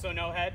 So no head?